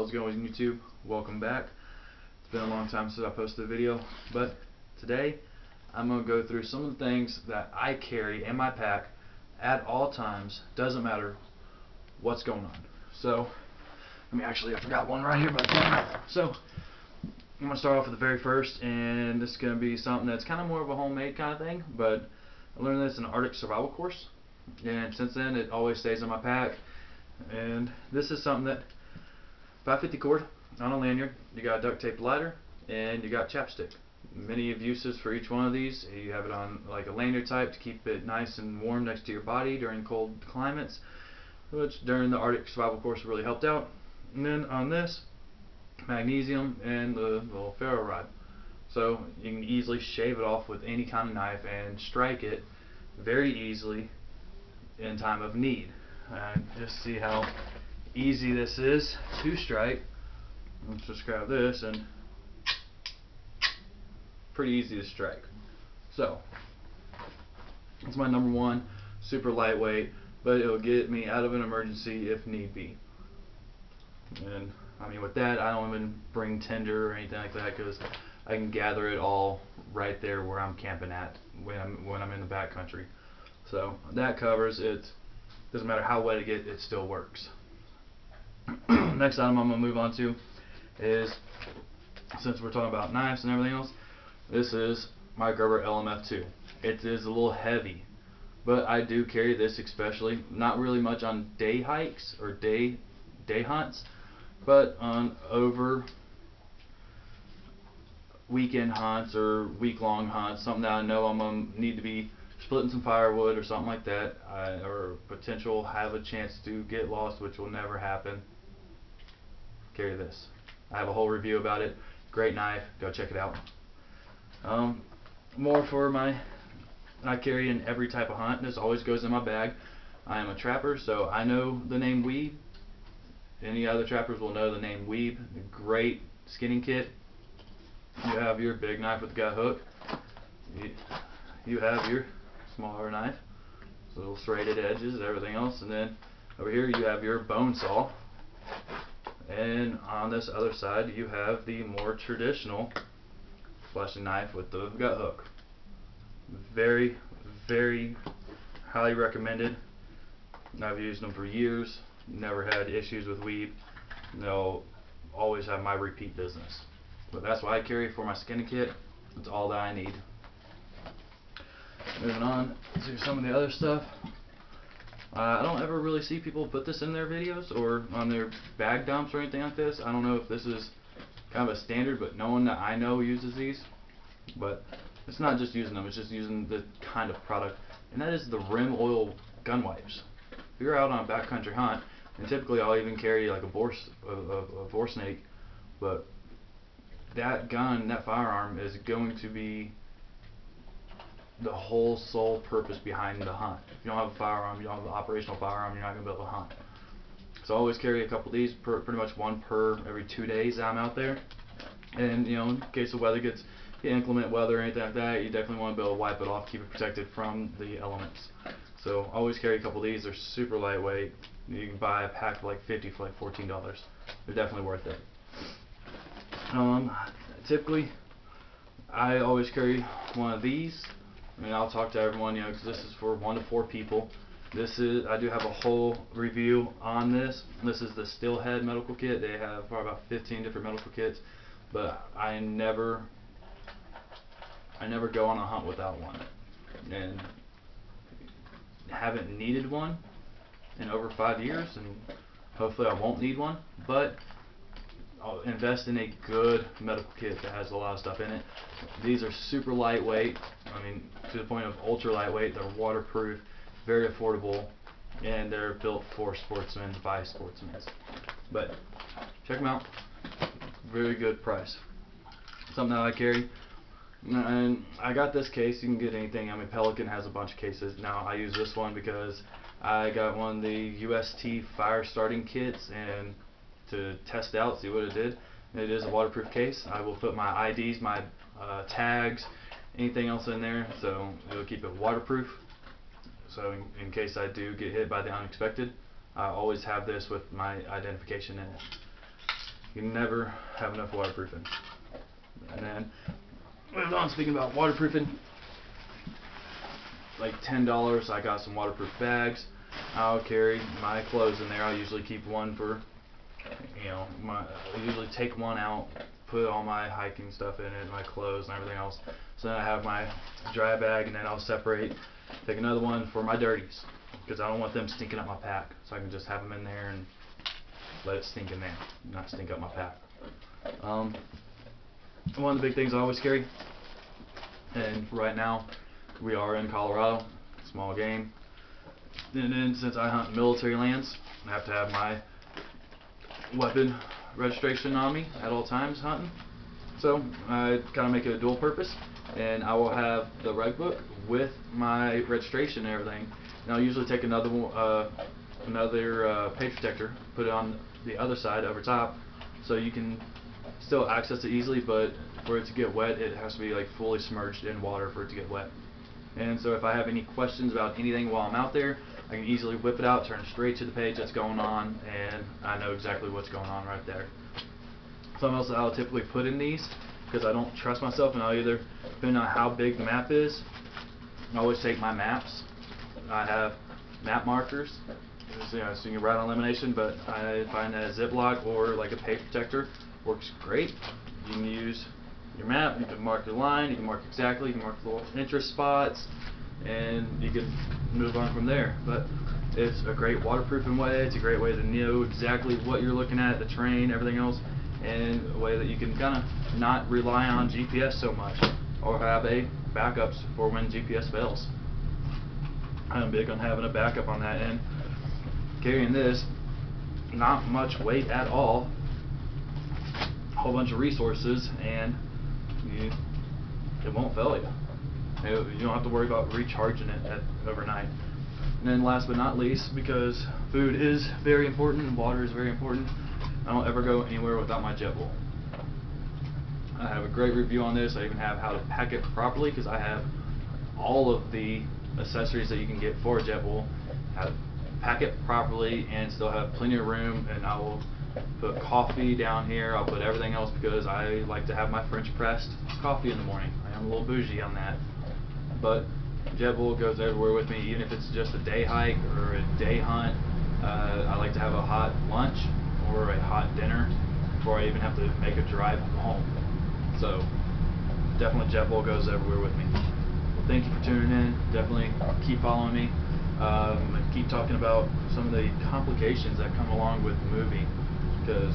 How's it going YouTube? Welcome back. It's been a long time since I posted a video, but today I'm going to go through some of the things that I carry in my pack at all times. Doesn't matter what's going on. So, let me actually, I forgot one right here but. So, I'm going to start off with the very first, and this is going to be something that's kind of more of a homemade kind of thing, but I learned this in an Arctic survival course, and since then it always stays in my pack. And this is something that 550 cord on a lanyard. You got a duct tape lighter and you got chapstick. Many of uses for each one of these. You have it on like a lanyard type to keep it nice and warm next to your body during cold climates, which during the Arctic survival course really helped out. And then on this, magnesium and the little ferro rod. So you can easily shave it off with any kind of knife and strike it very easily in time of need. And just see how easy this is to strike. Let's just grab this and pretty easy to strike. So, it's my number one, super lightweight, but it'll get me out of an emergency if need be. And I mean with that, I don't even bring tinder or anything like that because I can gather it all right there where I'm camping at when I'm when I'm in the backcountry. So that covers it. Doesn't matter how wet it gets, it still works. Next item I'm going to move on to is, since we're talking about knives and everything else, this is my Gerber LMF2. It is a little heavy, but I do carry this especially, not really much on day hikes or day day hunts, but on over weekend hunts or week-long hunts, something that I know I'm going to need to be splitting some firewood or something like that, uh, or potential have a chance to get lost, which will never happen, carry this. I have a whole review about it. Great knife. Go check it out. Um, more for my, I carry in every type of hunt. This always goes in my bag. I am a trapper, so I know the name Wiebe. Any other trappers will know the name Wiebe. Great skinning kit. You have your big knife with the gut hook. You, you have your smaller knife, little serrated edges, everything else, and then over here you have your bone saw, and on this other side you have the more traditional fleshing knife with the gut hook. Very, very highly recommended. I've used them for years, never had issues with Wiebe. They'll always have my repeat business. But that's why I carry for my skinning kit. That's all that I need. Moving on to some of the other stuff. Uh, I don't ever really see people put this in their videos or on their bag dumps or anything like this. I don't know if this is kind of a standard, but no one that I know uses these. But it's not just using them, it's just using the kind of product. And that is the Rem oil gun wipes. If you're out on a backcountry hunt, and typically I'll even carry like a bore, a, a, a bore snake, but that gun, that firearm is going to be the whole sole purpose behind the hunt. If you don't have a firearm, you don't have an operational firearm, you're not going to be able to hunt. So I always carry a couple of these, per, pretty much one per every two days I'm out there. And, you know, in case the weather gets inclement weather or anything like that, you definitely want to be able to wipe it off, keep it protected from the elements. So always carry a couple of these. They're super lightweight. You can buy a pack of like 50 for like $14. They're definitely worth it. Um, typically, I always carry one of these I mean, I'll talk to everyone, you know, because this is for one to four people. This is, I do have a whole review on this. This is the Steelhead medical kit. They have probably about 15 different medical kits, but I never, I never go on a hunt without one, and haven't needed one in over five years, and hopefully I won't need one. But I'll invest in a good medical kit that has a lot of stuff in it. These are super lightweight. I mean, to the point of ultra lightweight. They're waterproof, very affordable, and they're built for sportsmen by sportsmen. But check them out. Very good price. Something that I carry. And I got this case. You can get anything. I mean, Pelican has a bunch of cases. Now I use this one because I got one of the UST fire starting kits and to test out, see what it did. It is a waterproof case. I will put my IDs, my uh, tags, anything else in there, so it'll keep it waterproof. So in, in case I do get hit by the unexpected, I always have this with my identification in it. You never have enough waterproofing. And then, moving on, speaking about waterproofing, like ten dollars. I got some waterproof bags. I'll carry my clothes in there. I usually keep one for, you know, my. I usually take one out, put all my hiking stuff in it, my clothes and everything else. So then I have my dry bag, and then I'll separate, take another one for my dirties, because I don't want them stinking up my pack. So I can just have them in there and let it stink in there, not stink up my pack. Um, one of the big things I always carry, and right now we are in Colorado, small game. And then since I hunt military lands, I have to have my weapon registration on me at all times hunting. So I kind of make it a dual purpose, and I will have the reg book with my registration and everything. And I'll usually take another uh, another uh, page protector, put it on the other side over top, so you can still access it easily. But for it to get wet, it has to be like fully submerged in water for it to get wet. And so if I have any questions about anything while I'm out there, I can easily whip it out, turn straight to the page that's going on, and I know exactly what's going on right there. Something else that I'll typically put in these, because I don't trust myself, and I'll either, depending on how big the map is, I always take my maps. I have map markers, you so you can write on elimination, but I find that a Ziploc or like a page protector works great. You can use your map, you can mark your line, you can mark exactly, you can mark little interest spots, and you can move on from there. But it's a great waterproofing way, it's a great way to know exactly what you're looking at, the terrain, everything else, and a way that you can kind of not rely on GPS so much, or have a backups for when GPS fails. I'm big on having a backup on that end. Carrying this, not much weight at all, a whole bunch of resources, and you, it won't fail you. You you don't have to worry about recharging it at overnight. And then last but not least, because food is very important and water is very important, I don't ever go anywhere without my JetBoil. I have a great review on this. I even have how to pack it properly because I have all of the accessories that you can get for a JetBoil. How to pack it properly and still have plenty of room. And I will put coffee down here. I'll put everything else because I like to have my French pressed coffee in the morning. I am a little bougie on that. But JetBoil goes everywhere with me, even if it's just a day hike or a day hunt. Uh, I like to have a hot lunch or a hot dinner before I even have to make a drive home. So definitely JetBoil goes everywhere with me. Well, thank you for tuning in. Definitely keep following me. Um, keep talking about some of the complications that come along with moving, because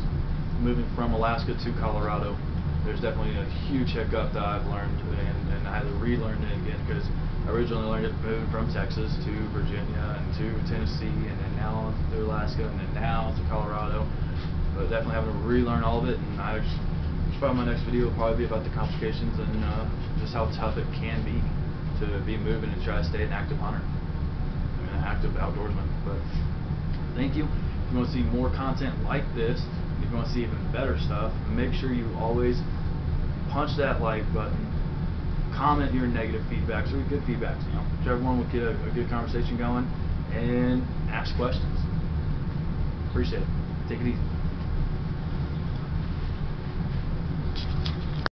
moving from Alaska to Colorado, there's definitely a huge hiccup that I've learned, and, and I had to relearn it again because I originally learned it moving from Texas to Virginia and to Tennessee, and then now to Alaska, and then now to Colorado. But definitely having to relearn all of it, and I just, probably my next video will probably be about the complications and uh, just how tough it can be to be moving and try to stay an active hunter. I mean, an active outdoorsman. But thank you. If you want to see more content like this, if you want to see even better stuff, make sure you always punch that like button. Comment your negative feedbacks or good feedbacks. You know, whichever one will get a, a good conversation going, and ask questions. Appreciate it. Take it easy.